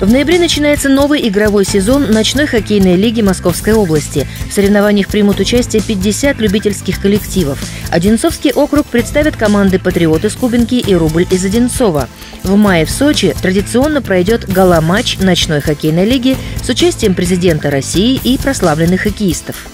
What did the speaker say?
В ноябре начинается новый игровой сезон ночной хоккейной лиги Московской области. В соревнованиях примут участие 50 любительских коллективов. Одинцовский округ представит команды «Патриот» из Кубинки и «Рубль» из Одинцова. В мае в Сочи традиционно пройдет гала-матч ночной хоккейной лиги с участием президента России и прославленных хоккеистов.